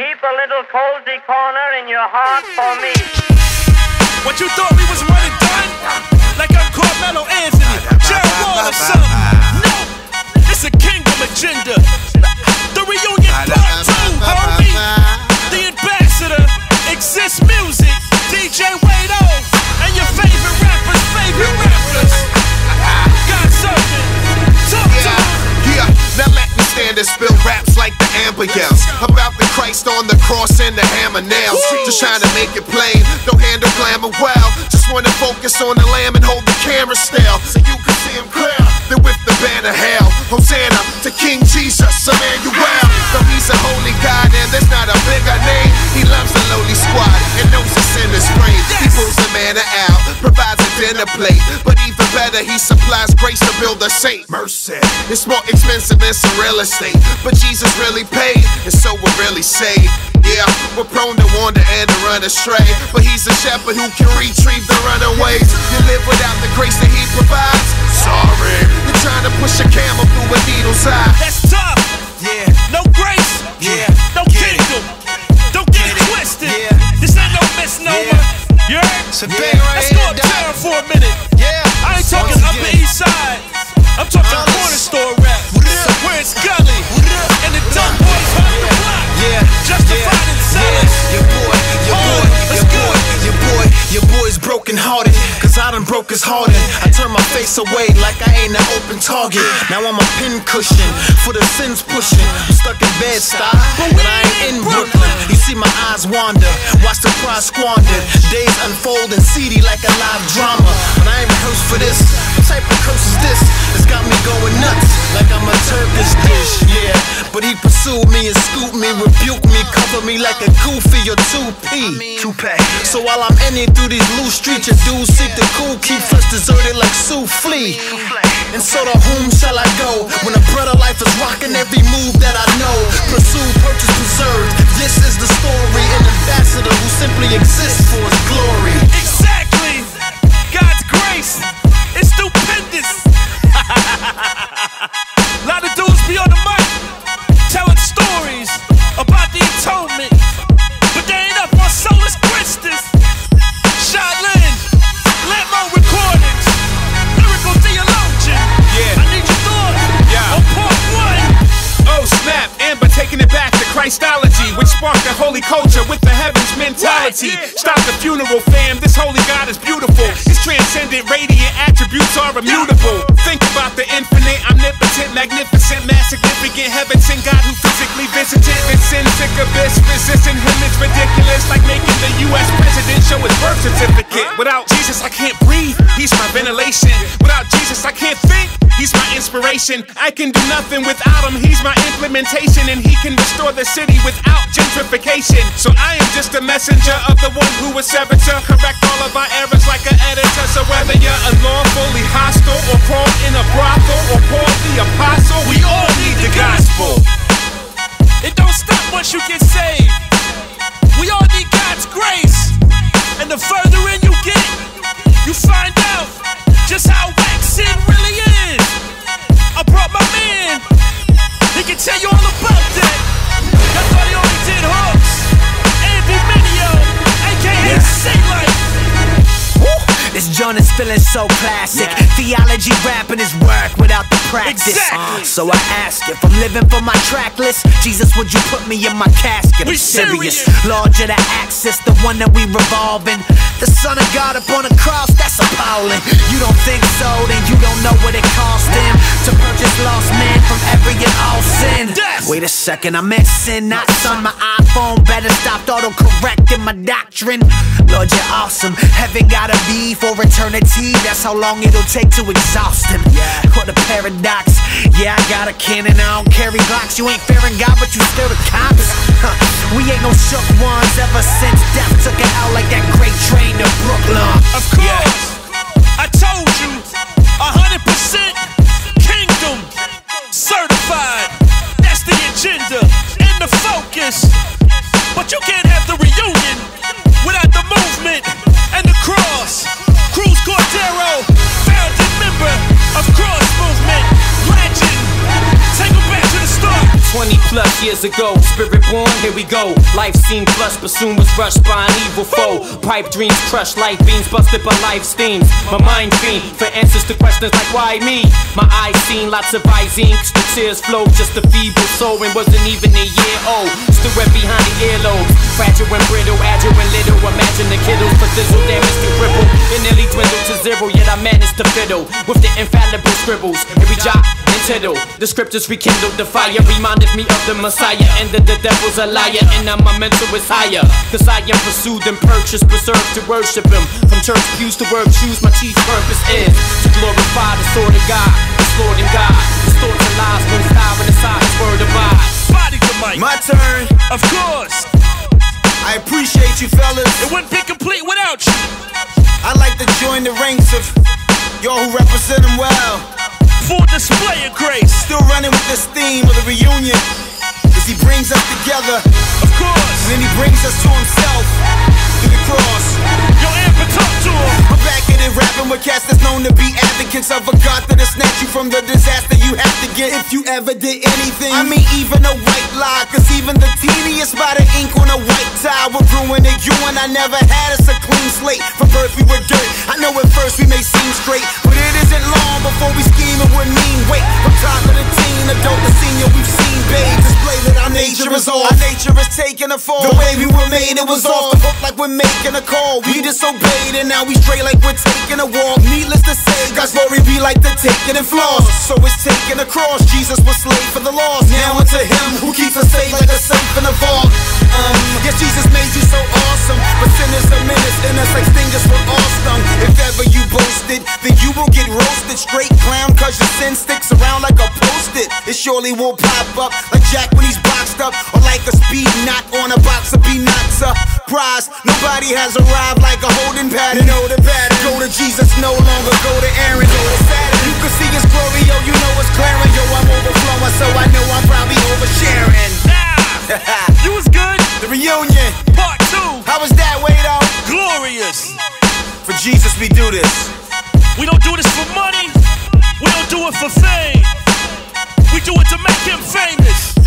Keep a little cozy corner in your heart for me. What you thought we was running done? Like I'm Carmelo Anthony, Gerald Wall or something? No, it's a kingdom agenda. The reunion part the hammer. Just trying to make it plain, don't handle glamour well. Just wanna focus on the lamb and hold the camera still so you can see him clear. Then with the banner hell, Hosanna to King Jesus, Emmanuel. Though he's a holy God and there's not a bigger name, he loves the lowly squad and knows the sinner's brain. He pulls the manna out, provides a dinner plate, but even better, he supplies build a saint. Mercy. It's more expensive than some real estate, but Jesus really paid, and so we're really saved. Yeah, we're prone to wander and to run astray, but he's a shepherd who can retrieve the runaways. You live without the grace that he provides. Sorry, you're trying to push a camel through a needle's eye. That's tough. Face away like I ain't an open target. Now I'm a pin cushion for the sins pushing. Stuck in bed stop, but I ain't in Brooklyn. You see my eyes wander, watch the pride squandered. Days unfold and seedy like a live drama. But I ain't rehearsed for this. What type of curse is this? It's got me going nuts like I'm a Turkish dish. Yeah, but he pursued me and scooped me, rebuked me, covered me like a goofy or 2P. Tupac. So while I'm in it through these loose streets, your dudes seek the cool, keep flesh deserted like souffle. And so to whom shall I go when a brother life is rocking every Stop the funeral, fam. This holy God is beautiful. His transcendent, radiant attributes are immutable. Think about the infinite, omnipotent, magnificent, mass significant heaven sent God who physically visited Vincent Sickabis. Resisting him is ridiculous, like making the U.S. president show his birth certificate. Without Jesus, I can't breathe. He's my ventilation. Without Jesus, I inspiration. I can do nothing without him. He's my implementation, and he can restore the city without gentrification. So I am just a messenger of the one who was severed to correct all of our errors like an editor. So whether you're unlawfully hostile so classic. Theology rapping is work without the practice. Exactly. Uh, so I ask if I'm living for my track list, Jesus, would you put me in my casket? I'm serious. serious. Larger the axis, the one that we revolving. The Son of God upon a cross, that's appalling. You don't think so, then you don't know what it Wait a second, I'm sin, not son. My iPhone better stop auto correcting my doctrine. Lord, you're awesome. Heaven gotta be for eternity. That's how long it'll take to exhaust him. Yeah. What a paradox. Yeah, I got a cannon, I don't carry Glocks. You ain't fearing God, but you still the cops. Huh. We ain't no shook ones ever since death took it out like that great train to Brooklyn. Years ago. Spirit born, here we go. Life seemed plush, but soon was rushed by an evil foe. Pipe dreams crushed, light beams busted by life themes. My mind fiend for answers to questions like why me? My eyes seen lots of eyes the tears flow. Just a feeble soul and wasn't even a year old. Still wet behind the earlobes, fragile and brittle, agile and little. Imagine the kiddles, but this'll damage to cripple. It nearly dwindled to zero, yet I managed to fiddle with the infallible scribbles. Every jot tittle, the scriptures rekindled the fire, reminded me of the Messiah. And that the devil's a liar, and now my mental is higher. Cause I am pursued and purchased, preserved to worship him. From church pews to work shoes, my chief purpose is to glorify the sword of God, the Lord and God. His thoughts and lies won't stop when inside his word abides. Body the mic. My turn. Of course. I appreciate you, fellas. It wouldn't be complete without you. I like to join the ranks of y'all who represent them well. Full display of grace. Still running with this theme of the reunion. As he brings us together, Of course. then he brings us to himself through the cross. Yo, it up to him. I'm back at it rapping with cats that's known to be advocates of a God that'll snatch you from the disaster if you ever did anything. I mean, even a white lie, cause even the teeniest spot of ink on a white tie will ruin it. You and I never had us a clean slate. From birth we were dirt. I know at first we may seem straight, but it isn't long before we scheme and we're mean. Wait, from toddler to teen, adult to senior, we've seen display that our nature is off. Our nature is taking a fall. The way we were made, it was off the hook like we're making a call. We disobeyed and now we stray like we're taking a walk. Needless to say, God's glory be like the taking and flaws. So it's taken across. Jesus was slave for the lost. Now unto him who keeps us safe like a safe in a vault. Um, yes, Jesus made you so awesome, but sin is a menace in us like stingers for all stung. If ever you boasted, then you will get roasted. Straight clown, cause your sin sticks around like a post-it. It surely will pop up like Jack when he's boxed up, or like a speed knot on a box of peanuts. Surprise, nobody has arrived like a holding pattern. Know the pattern. Go to Jesus, no longer go to Aaron. Go to Saturn. You can see his glory, yo, you know it's clearing. Yo, I'm overflowing, so I know I'm probably oversharing. Nah. You was reunion, Part two. how was that, Wado? Glorious. For Jesus, we do this. We don't do this for money. We don't do it for fame. We do it to make him famous.